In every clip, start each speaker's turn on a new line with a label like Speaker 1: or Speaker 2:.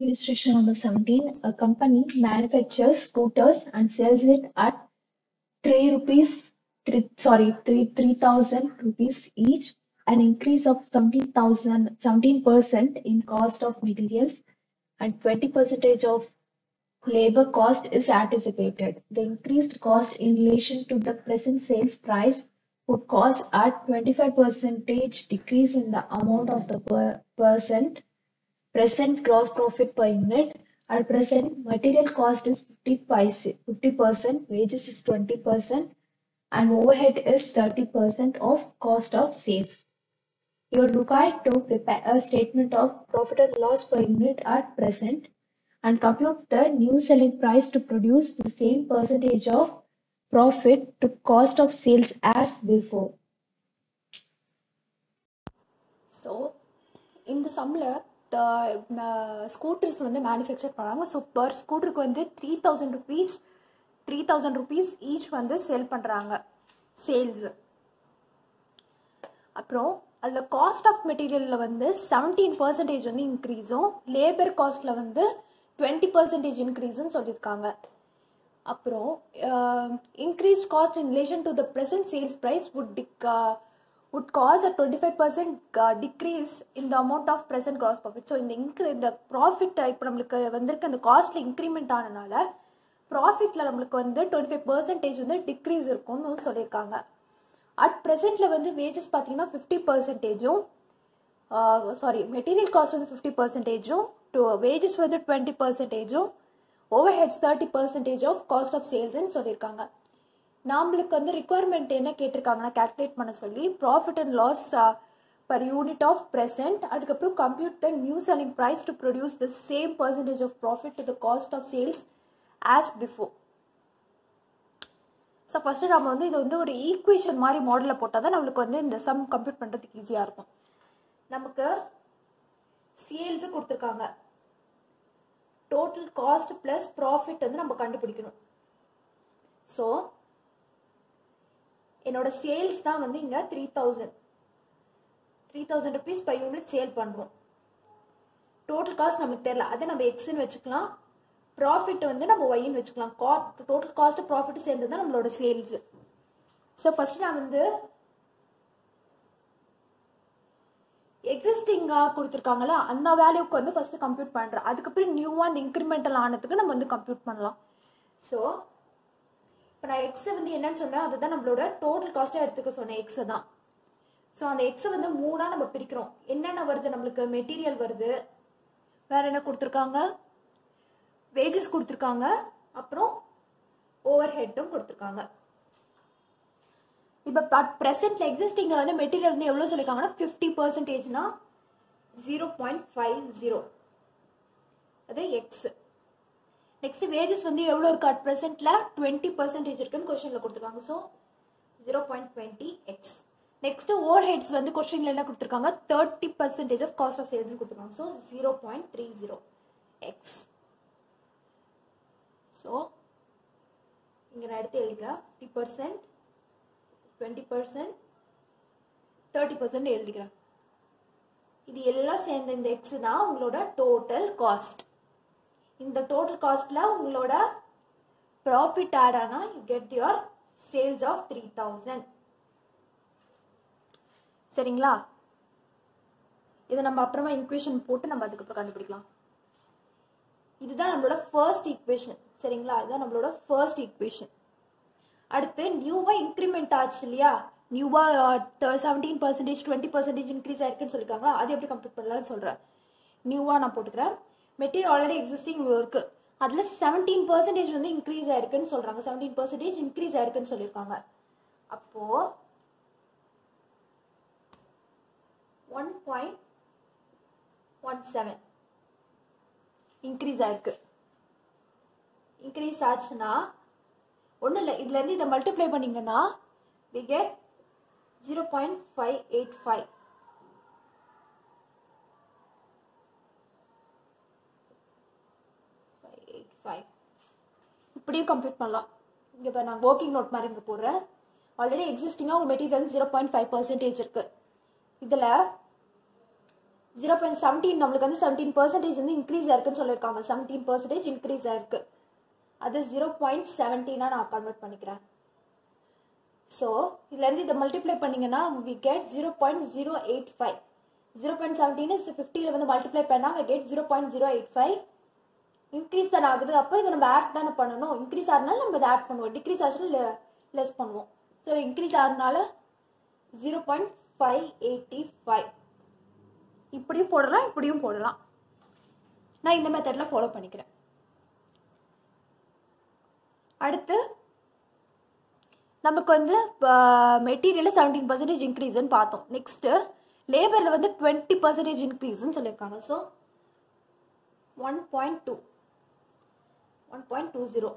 Speaker 1: Illustration number 17. A company manufactures scooters and sells it at 3 rupees, three, sorry, 3, 3000 rupees each, an increase of 17,000, 17% in cost of materials and 20 percentage of labor cost is anticipated. The increased cost in relation to the present sales price would cause a 25 percentage decrease in the amount of the per percent present gross profit per unit. At present, material cost is 50 percent, wages is 20 percent, and overhead is 30 percent of cost of sales. You are required to prepare a statement of profit and loss per unit at present and compute the new selling price to produce the same percentage of profit to cost of sales as before.
Speaker 2: So இந்த சம்மில் Scooters வந்து manufacture பண்ணுறாங்க so per ஸ்கூட்டருக்கு வந்து three thousand rupees three thousand rupees each வந்து sale பண்ணுறாங்க sales அப்புறம் அதில் காஸ்ட் ஆஃப் மெட்டீரியலில் வந்து செவன்டீன் பர்சன்டேஜ் வந்து இன்க்ரீஸும் லேபர் காஸ்ட்டில் வந்து டுவெண்ட்டி பர்சன்டேஜ் இன்க்ரீஸும் சொல்லியிருக்காங்க. அப்புறம் increased cost in relation to the present sales price would tick would cause a 25% uh, decrease in the amount of present gross profit. So இந்த இன்க்ரி இந்த ப்ராஃபிட் இப்போ நம்மளுக்கு வந்திருக்க அந்த காஸ்ட்ல இன்க்ரிமெண்ட் ஆனனால ப்ராஃபிட்ல நம்மளுக்கு வந்து டுவெண்ட்டி ஃபைவ் பர்சன்டேஜ் வந்து டிக்ரீஸ் இருக்கும்னு சொல்லியிருக்காங்க அட் ப்ரெசென்ட்ல வந்து வேஜஸ் பார்த்தீங்கன்னா ஃபிஃப்டி பர்சன்டேஜும் சாரி மெட்டீரியல் காஸ்ட் வந்து ஃபிஃப்டி பர்சன்டேஜும் டூ வேஜஸ் வந்து twenty பர்சன்டேஜும் overheads thirty percentage of cost of சேல்ஸ்ன்னு சொல்லியிருக்காங்க நம்மளுக்கு வந்து ரிக்குவயர்மெண்ட் என்ன கேட்டிருக்காங்கன்னா கேல்குலேட் பண்ண சொல்லி profit and loss per unit of present அதுக்கப்புறம் compute the new selling price to produce the same percentage of profit to the cost of sales as before so first நம்ம வந்து இது வந்து ஒரு ஈக்குவேஷன் மாதிரி மாடலில் போட்டால் தான் நம்மளுக்கு வந்து இந்த சம் கம்ப்யூட் பண்ணுறதுக்கு ஈஸியாக இருக்கும். நமக்கு சேல்ஸு கொடுத்துருக்காங்க. டோட்டல் காஸ்ட் ப்ளஸ் ப்ராஃபிட் வந்து நம்ம கண்டுபிடிக்கணும். ஸோ என்னோட சேல்ஸ் தான் வந்து இங்கே three thousand three thousand rupees per unit sale பண்ணுறோம் டோட்டல் காஸ்ட் நமக்கு தெரியல. அதை நம்ம எக்ஸ்ன்னு வச்சுக்கலாம். ப்ராஃபிட் வந்து நம்ம ஒய்ன்னு வச்சுக்கலாம். டோட்டல் காஸ்ட் ப்ராஃபிட் சேர்ந்து தான் நம்மளோட சேல்ஸ் ஸோ ஃபர்ஸ்ட் நான் வந்து எக்ஸிஸ்டிங்காக கொடுத்துருக்காங்களா? அந்த வேல்யூக்கு வந்து ஃபர்ஸ்ட் கம்ப்யூட் பண்ணுறேன் அதுக்கப்புறம் நியூவாக அந்த இன்க்ரிமெண்டல் ஆனதுக்கு நம்ம வந்து கம்ப்யூட் பண்ணலாம். ஸோ இப்போ நான் எக்ஸை வந்து என்னன்னு சொன்னேன் அதுதான் நம்மளோட டோட்டல் காஸ்ட்டாக எடுத்துக்க சொன்னேன் எக்ஸை தான். ஸோ அந்த எக்ஸை வந்து மூணாக நம்ம பிரிக்கிறோம். என்னென்ன வருது? நம்மளுக்கு மெட்டீரியல் வருது. வேற என்ன கொடுத்துருக்காங்க? வேஜஸ் கொடுத்துருக்காங்க. அப்புறம் ஓவர் ஹெட்டும் கொடுத்துருக்காங்க. இப்போ ப்ரெசென்ட்ல எக்ஸிஸ்டிங்ல வந்து மெட்டீரியல் வந்து எவ்வளோ சொல்லியிருக்காங்கன்னா ஃபிஃப்டி பர்சன்டேஜ்னா ஜீரோ பாயிண்ட் ஃபைவ் ஜீரோ அது எக்ஸ் நெக்ஸ்ட் வேஜஸ் வந்து எவ்வளோ இருக்கு அட் ப்ரெசென்ட்ல டுவெண்ட்டி பர்சன்டேஜ் இருக்குன்னு கொஸ்டின்ல கொடுத்துருக்காங்க. So zero point twenty X next overheads வந்து கொஸ்டின்ல என்ன கொடுத்துருக்காங்க? Thirty percentage of cost of sales கொடுத்துருக்காங்க. So zero point three zero X so இங்கே நான் எடுத்து எழுதிக்கிறேன். Fifty percent twenty percent thirty percent எழுதிக்கிறேன். இது எல்லாம் சேர்ந்த இந்த எக்ஸ் தான் உங்களோட டோட்டல் காஸ்ட் இந்த டோட்டல் காஸ்ட்டில் உங்களோட ப்ராஃபிட் ஆட் ஆனா you get your sales of three thousand சரிங்களா? இதை நம்ம அப்புறமா ஈக்குவேஷன் போட்டு நம்ம அதுக்கப்புறம் கண்டுபிடிக்கலாம். இதுதான் நம்மளோட ஃபர்ஸ்ட் ஈக்குவேஷன் சரிங்களா? இதுதான் நம்மளோட ஃபர்ஸ்ட் ஈக்குவேஷன் அடுத்து நியூவாக இன்க்ரிமெண்ட் ஆச்சு இல்லையா? நியூவா seventeen percentage twenty percentage increase ஆயிருக்குன்னு சொல்லியிருக்காங்க அது எப்படி கம்ப்ளீட் பண்ணலாம்னு சொல்றேன். நியூவாக நான் போட்டுக்கிறேன். மெட்டீரியல் ஆல்ரெடி எக்ஸிஸ்டிங் இருக்கு அதில் செவன்டீன் பர்சன்டேஜ் வந்து இன்க்ரீஸ் ஆயிருக்குன்னு சொல்கிறாங்க செவன்டீன் பர்சன்டேஜ் இன்க்ரீஸ் ஆயிருக்குன்னு சொல்லியிருக்காங்க. அப்போ one point one seven increase ஆயிருக்கு. இன்க்ரீஸ் ஆச்சுன்னா ஒன்றும் இல்லை. இதுலேருந்து இதை மல்டிப்ளை பண்ணிங்கன்னா we get zero point five eight five இப்படியும் கம்ப்ளீட் பண்ணலாம். இங்கே இப்போ நான் ஒர்க்கிங் நோட் மாதிரி இங்கே போடுறேன். ஆல்ரெடி எக்ஸிஸ்டிங்காக உங்கள் material zero point five percentage இருக்குது இதில் ஜீரோ பாயிண்ட் செவன்டீன் நம்மளுக்கு வந்து செவன்டீன் பர்சன்டேஜ் வந்து இன்க்ரீஸ் ஆயிருக்குன்னு சொல்லியிருக்காங்க. செவன்டீன் பர்சன்டேஜ் இன்க்ரீஸ் ஆயிருக்கு அது ஜீரோ பாயிண்ட் செவன்டீனாக நான் கன்வெர்ட் பண்ணிக்கிறேன். ஸோ இதுலேருந்து இதை மல்டிப்ளை பண்ணிங்கன்னா we get zero point zero eight five zero point seventeen ஃபிஃப்டியில் வந்து மல்டிப்ளை பண்ணால் we get zero point zero eight five increase தானே ஆகுது. அப்போ இதை நம்ம ஆட் தானே பண்ணணும். இன்க்ரீஸ் ஆகுனால நம்ம இதை ஆட் பண்ணுவோம். டிக்ரீஸ் ஆச்சுன்னா லெஸ் பண்ணுவோம். So increase ஆகுனால zero point five eighty five இப்படியும் போடலாம் இப்படியும் போடலாம். நான் இந்த மெத்தடில் ஃபாலோ பண்ணிக்கிறேன். அடுத்து நமக்கு வந்து மெட்டீரியலில் செவன்டீன் பர்சன்டேஜ் இன்க்ரீஸ்ன்னு பார்த்தோம். நெக்ஸ்ட்டு லேபரில் வந்து டுவெண்ட்டி பர்சன்டேஜ் இன்க்ரீஸ்ன்னு சொல்லியிருக்காங்க. So one point two one point two zero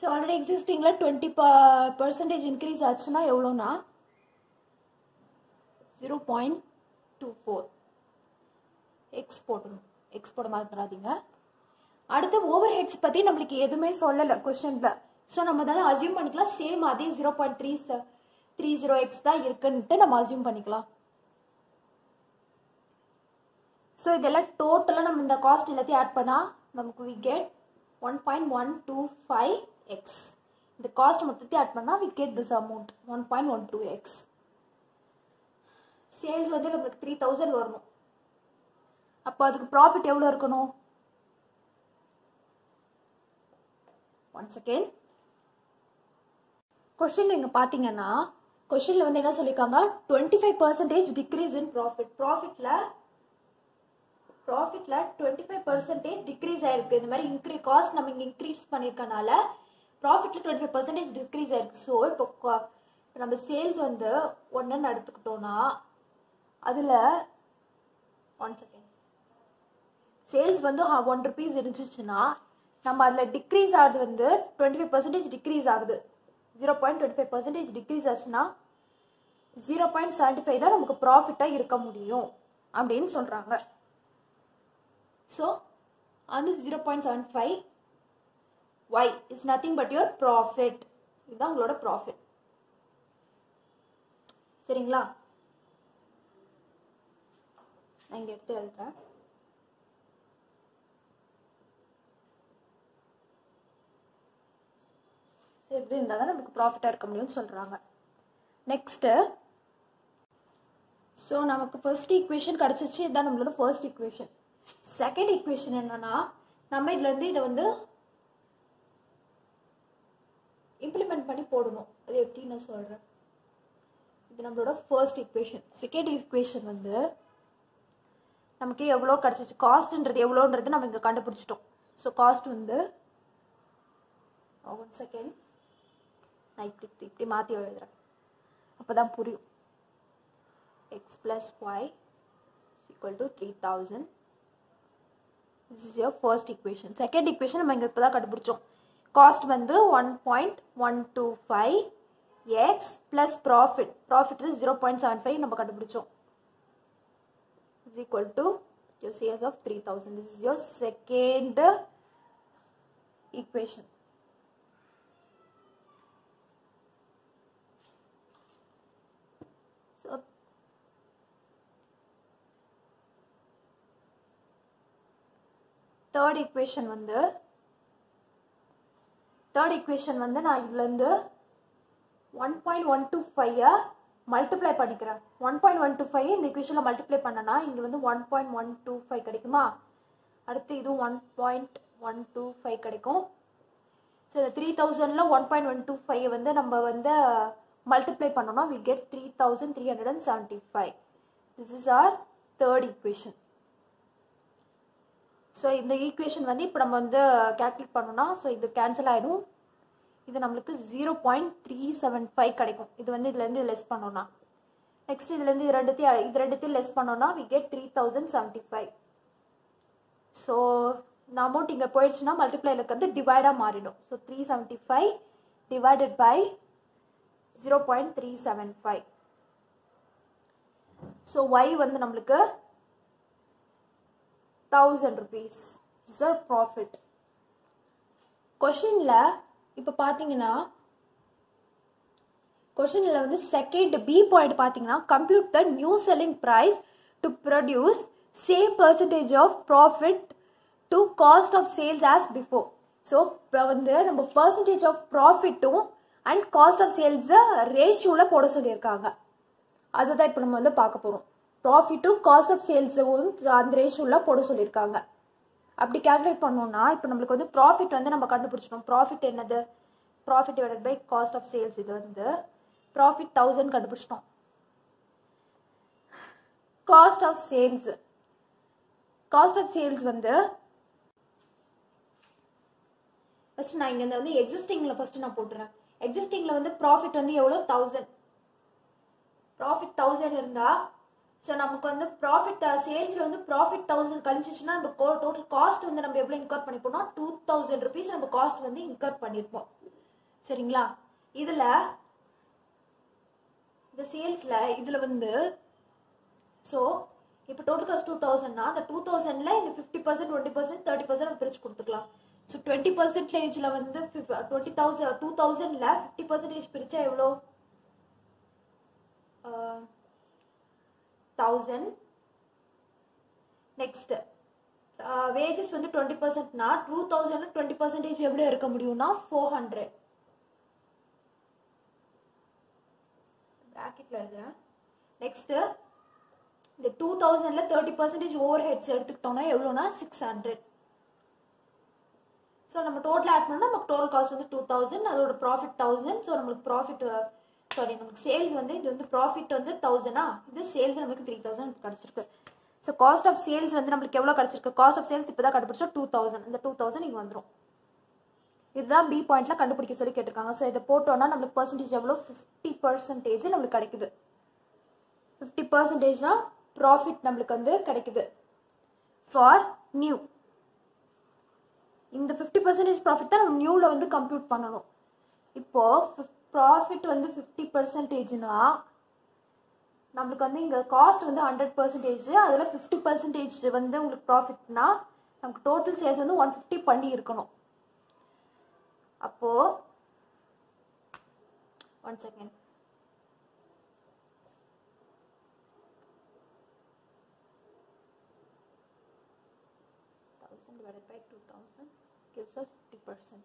Speaker 2: so already எக்ஸிஸ்டிங்கில் twenty percentage increase ஆச்சுன்னா எவ்வளோனா zero point two four X போடணும் எக்ஸ் போட மறந்துடாதீங்க அடுத்து ஓவர் ஹெட்ஸ் பற்றி நம்மளுக்கு எதுவுமே சொல்லலை கொஸ்டினில் ஸோ நம்ம தான் அசியூம் பண்ணிக்கலாம். சேம் அதே zero point three three zero X தான் இருக்குன்ட்டு நம்ம அசியூம் பண்ணிக்கலாம். ஸோ இதெல்லாம் டோட்டலாக நம்ம இந்த காஸ்ட் எல்லாத்தையும் ஆட் பண்ணால் நமக்கு we get one point one two five X இந்த காஸ்ட் மொத்தத்தையும் ஆட் பண்ணால் we get this amount one point one two X sales வந்து நம்மளுக்கு த்ரீ தௌசண்ட் வரணும். அப்போ அதுக்கு ப்ராஃபிட் எவ்வளோ இருக்கணும்? ஒன் செகண்ட் கொஷின் நீங்கள் பார்த்தீங்கன்னா கொஷினில் வந்து என்ன சொல்லியிருக்காங்க twenty five percentage decrease in profit ப்ராஃபிட்டில் ப்ராஃபிட்டில் டுவெண்ட்டி ஃபைவ் பர்சன்டேஜ் டிக்ரீஸ் ஆயிருக்கு. இந்த மாதிரி இன்க்ரீ காஸ்ட் நம்ம இங்கே இன்க்ரீஸ் பண்ணியிருக்கனால ப்ராஃபிட்டில் டுவெண்ட்டி ஃபைவ் பர்சன்டேஜ் டிக்ரீஸ் ஆயிருக்கு. ஸோ இப்போ நம்ம சேல்ஸ் வந்து ஒன்றுன்னு எடுத்துக்கிட்டோம்னா அதில் ஒன் செகண்ட் சேல்ஸ் வந்து ஒன் ருபீஸ் இருந்துச்சுன்னா நம்ம அதில் டிக்ரீஸ் ஆகுது வந்து டுவெண்ட்டி ஃபைவ் பர்சன்டேஜ் டிக்ரீஸ் ஆகுது. Zero point twenty five percentage decrease ஆச்சுன்னா ஜீரோ பாயிண்ட் செவன்ட்டி ஃபைவ் தான் நமக்கு ப்ராஃபிட்டாக இருக்க முடியும். அப்படின்னு சொல்கிறாங்க ஸோ அந்த zero point seven five Y is nothing but your profit இதுதான் உங்களோட ப்ராஃபிட் சரிங்களா? நான் இங்கே எடுத்து எழுதுறேன். ஸோ எப்படி இருந்தால் தான் நமக்கு ப்ராஃபிட்டாக இருக்க முடியும்னு சொல்கிறாங்க நெக்ஸ்ட்டு ஸோ நமக்கு ஃபர்ஸ்ட் ஈக்குவேஷன் கிடச்சிச்சு. இதுதான் நம்மளோட ஃபர்ஸ்ட் ஈக்குவேஷன் செகண்ட் ஈக்குவேஷன் என்னன்னா நம்ம இதுல இருந்து இதை வந்து இம்ப்ளிமெண்ட் பண்ணி போடணும். அது எப்படி நான் சொல்றேன். இது நம்மளோட ஃபர்ஸ்ட் ஈக்குவேஷன் செகண்ட் ஈக்குவேஷன் வந்து நமக்கு எவ்வளோ கிடச்சிச்சு? காஸ்ட்ன்றது எவ்வளோன்றது நம்ம இங்கே கண்டுபிடிச்சிட்டோம். ஸோ காஸ்ட் வந்து ஒன் செகண்ட் நான் இப்படி இப்படி மாற்றி எழுதுறேன். அப்போ தான் புரியும் x plus y equal to three thousand this is your first equation. Second equation நம்ம இங்க இப்பதான் கண்டுபிடிச்சோம். காஸ்ட் வந்து one point one two five x plus profit profit zero point seven five நம்ம கண்டுபிடிச்சோம். Is equal to your sales of 3000 this is your second equation so third equation வந்து third equation வந்து நான் இதுலேருந்து ஒன் பாயிண்ட் ஒன் டூ ஃபைவை multiply பண்ணிக்கிறேன். One point one two five இந்த இக்குவேஷனில் மல்டிப்ளை பண்ணனா இங்கே வந்து one point one two five கிடைக்குமா? அடுத்து இதுவும் one point one two five கிடைக்கும். ஸோ இந்த three தௌசண்டில் one point one two five வந்து நம்ம வந்து மல்டிப்ளை பண்ணோம்னா we get three thousand three hundred and seventy five this is our third equation so இந்த ஈக்குவேஷன் வந்து இப்போ நம்ம வந்து கேல்குலேட் பண்ணோம்னா ஸோ இது கேன்சல் ஆகிடும் இது நம்மளுக்கு zero point three seven five கிடைக்கும். இது வந்து இதுலேருந்து லெஸ் பண்ணோம்னா. நெக்ஸ்ட் இதுலேருந்து இது ரெண்டுத்தையும் இது ரெண்டுத்தையும் லெஸ் பண்ணோம்னா we get three thousand seventy five so இந்த அமௌண்ட் இங்கே போயிடுச்சுன்னா மல்டிப்ளைல இருக்கிறது டிவைடாக மாறிடும். So three seventy five divided by zero point three seven five so y வந்து நம்மளுக்கு thousand rupees is a profit கொஷினில் இப்போ பார்த்தீங்கன்னா கொஷனில் வந்து செகண்ட் பி பாயிண்ட் பார்த்தீங்கன்னா compute the new selling price to produce same percentage of profit to cost of sales as before so இப்போ வந்து நம்ம பர்சன்டேஜ் ஆஃப் ப்ராஃபிட்டும் அண்ட் காஸ்ட் ஆஃப் சேல்ஸை ரேஷியோவில் போட சொல்லியிருக்காங்க. அதுதான் இப்போ நம்ம வந்து பார்க்க போகிறோம் ப்ராஃபிட்டும் காஸ்ட் ஆஃப் சேல்ஸும் அந்த ரேஷியோவில் போட சொல்லியிருக்காங்க அப்படி கேல்குலேட் பண்ணோம்னா இப்போ நம்மளுக்கு வந்து ப்ராஃபிட் வந்து நம்ம கண்டுபிடிச்சிடும் ப்ராஃபிட் என்னது? Profit divided by cost of sales இது வந்து ப்ராஃபிட் தௌசண்ட் கண்டுபிடிச்சிட்டோம். Cost of sales cost of sales வந்து ஃபர்ஸ்ட் நான் இங்கே வந்து எக்ஸிஸ்டிங்கில் ஃபர்ஸ்ட் நான் போட்டுறேன். எக்ஸிஸ்டிங்கில் வந்து ப்ராஃபிட் வந்து எவ்வளோ தௌசண்ட் ப்ராஃபிட் தௌசண்ட் இருந்தால் ஸோ நமக்கு வந்து ப்ராஃபிட் சேல்ஸில் வந்து ப்ராஃபிட் தௌசண்ட் கழிச்சிச்சுன்னா நம்ம டோட்டல் காஸ்ட் வந்து நம்ம எவ்வளோ இன்கர் பண்ணிப்போம்னா டூ தௌசண்ட் ருபீஸ் நம்ம காஸ்ட் வந்து இன்கர் பண்ணியிருப்போம் சரிங்களா? இதில் இந்த சேல்ஸில் இதில் வந்து ஸோ இப்போ டோட்டல் காஸ்ட் டூ தௌசண்ட்னா அந்த டூ தௌசண்டில் இந்த fifty percent twenty percent thirty percent பிரித்து கொடுத்துக்கலாம். ஸோ டுவெண்ட்டி பர்சன்டேஜில் வந்து டுவெண்ட்டி தௌசண்ட் டூ தௌசண்டில் ஃபிஃப்டி பர்சன்டேஜ் பிரித்தா எவ்வளோ தௌசண்ட் நெக்ஸ்ட் வேஜஸ் வந்து டுவெண்ட்டி பர்சன்ட்னா டூ தௌசண்ட் டுவெண்ட்டி பர்சன்டேஜ் எப்படி இருக்க முடியும்னா ஃபோர் ஹண்ட்ரட் ப்ராக்கெட்ல எழுதுறேன். நெக்ஸ்ட் இந்த டூ தௌசண்ட்ல தேர்ட்டி பர்சன்டேஜ் ஓவர் ஹெட்ஸ் எடுத்துக்கிட்டோம்னா எவ்வளோனா சிக்ஸ் ஹண்ட்ரட் ஸோ நம்ம டோட்டல் ஆட் பண்ணால் நமக்கு டோட்டல் காஸ்ட் வந்து டூ தௌசண்ட் அதோட ப்ராஃபிட் தௌசண்ட் ஸோ நம்மளுக்கு ப்ராஃபிட் சாரி நமக்கு சேல்ஸ் வந்து இது வந்து ப்ராஃபிட் வந்து தௌசண்டா இது சேல்ஸ் நமக்கு த்ரீ தௌசண்ட் கிடச்சிருக்கு. ஸோ காஸ்ட் ஆஃப் சேல்ஸ் வந்து நம்மளுக்கு எவ்வளோ கிடச்சிருக்கு? காஸ்ட் ஆஃப் சேல்ஸ் இப்போ தான் கண்டுபிடிச்சோம் டூ தௌசண்ட் இந்த டூ தௌசண்ட் இங்கே வந்துடும் இதுதான் பி பாயிண்ட்ல கண்டுபிடிக்க சொல்லி கேட்டிருக்காங்க. ஸோ இதை போட்டோம்னா நம்மளுக்கு பர்சன்டேஜ் எவ்வளோ? ஃபிஃப்டி பர்சன்டேஜ் நம்மளுக்கு கிடைக்குது. ஃபிஃப்டி பர்சன்டேஜ்னா ப்ராஃபிட் நம்மளுக்கு வந்து கிடைக்குது. ஃபார் நியூ இந்த ஃபிஃப்டி பர்சன்டேஜ் ப்ராஃபிட் தான் நம்ம நியூவில் வந்து கம்ப்யூட் பண்ணணும். இப்போ ப்ராஃபிட் வந்து ஃபிஃப்டி பர்சன்டேஜ்னா நம்மளுக்கு வந்து இங்கே காஸ்ட் வந்து ஹண்ட்ரட் பர்சன்டேஜ் அதில் ஃபிஃப்டி பர்சன்டேஜ் வந்து உங்களுக்கு ப்ராஃபிட்னா நமக்கு டோட்டல் சேல்ஸ் வந்து ஒன் ஃபிஃப்டி பண்ணி இருக்கணும் அப்போ one second thousand divided by two thousand gives us fifty percent.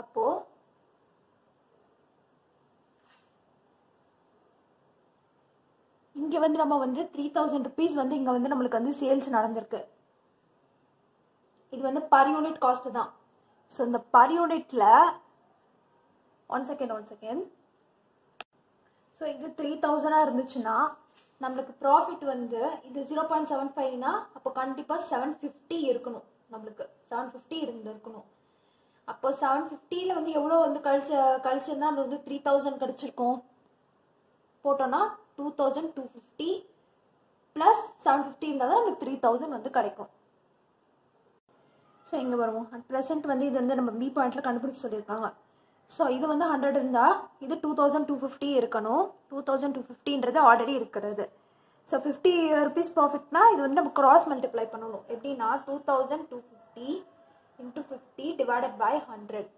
Speaker 2: அப்போ இங்க வந்து நம்ம வந்து த்ரீ தௌசண்ட் ருபீஸ் வந்து இங்க வந்து நம்மளுக்கு வந்து சேல்ஸ் நடந்திருக்கு. இது வந்து பர் யூனிட் காஸ்ட் தான். ஸோ இந்த பர் யூனிட்ல one second one second so இது த்ரீ தௌசண்டாக இருந்துச்சுன்னா நம்மளுக்கு ப்ராஃபிட் வந்து இது ஜீரோ பாயிண்ட் செவன் ஃபைவ்னா அப்போ கண்டிப்பாக செவன் ஃபிஃப்டி இருக்கணும் நம்மளுக்கு. செவன் ஃபிஃப்டி இருந்து இருக்கணும் அப்போ செவன் ஃபிஃப்டியில் வந்து எவ்வளோ வந்து கழிச்ச கழிச்சிருந்தா அது வந்து த்ரீ தௌசண்ட் கிடச்சிருக்கும். போட்டோன்னா two thousand two fifty plus seven fifty இருந்தால் தான் நமக்கு த்ரீ தௌசண்ட் வந்து கிடைக்கும். ஸோ இங்கே வருவோம் அட் ப்ரெசென்ட் வந்து இது வந்து நம்ம பி பாயிண்ட்டில் கண்டுபிடிச்சி சொல்லியிருக்காங்க. ஸோ இது வந்து ஹண்ட்ரட் இருந்தால் இது டூ தௌசண்ட் டூ ஃபிஃப்டி இருக்கணும். டூ தௌசண்ட் டூ ஃபிஃப்டின்றது ஆல்ரெடி இருக்கிறது. ஸோ ஃபிஃப்டி ருபீஸ் ப்ராஃபிட்னா இது வந்து நம்ம கிராஸ் மல்டிப்ளை பண்ணணும். எப்படின்னா two thousand two fifty into fifty divided by hundred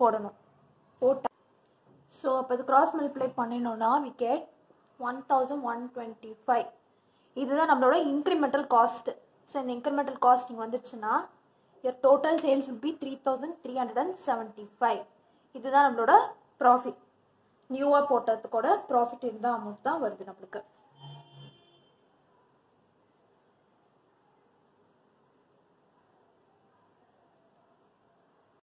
Speaker 2: போடணும். போட்டா ஸோ அப்போ இது cross multiply பண்ணினோம்னா we get one thousand one twenty five இதுதான் நம்மளோட இன்க்ரிமெண்டல் காஸ்ட்டு ஸோ இந்த இன்க்ரிமெண்டல் காஸ்ட் இங்கே வந்துச்சுன்னா year total sales will three thousand three hundred and seventy five இதுதான் நம்மளோட ப்ராஃபிட் நியூவாக போட்டதுக்கோட ப்ராஃபிட் இந்த அமௌண்ட் தான் வருது நம்மளுக்கு.